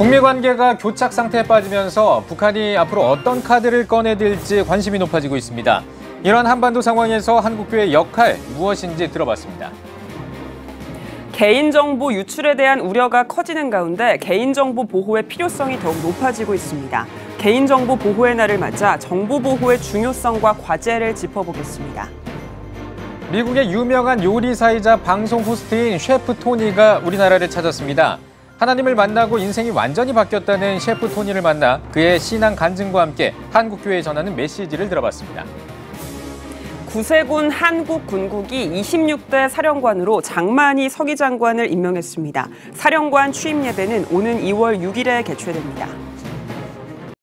북미 관계가 교착 상태에 빠지면서 북한이 앞으로 어떤 카드를 꺼내들지 관심이 높아지고 있습니다. 이런 한반도 상황에서 한국교의 역할 무엇인지 들어봤습니다. 개인정보 유출에 대한 우려가 커지는 가운데 개인정보 보호의 필요성이 더욱 높아지고 있습니다. 개인정보 보호의 날을 맞아 정보 보호의 중요성과 과제를 짚어보겠습니다. 미국의 유명한 요리사이자 방송 호스트인 셰프 토니가 우리나라를 찾았습니다. 하나님을 만나고 인생이 완전히 바뀌었다는 셰프 토니를 만나 그의 신앙 간증과 함께 한국교회에 전하는 메시지를 들어봤습니다. 구세군 한국 군국이 26대 사령관으로 장만희 서기 장관을 임명했습니다. 사령관 취임 예배는 오는 2월 6일에 개최됩니다.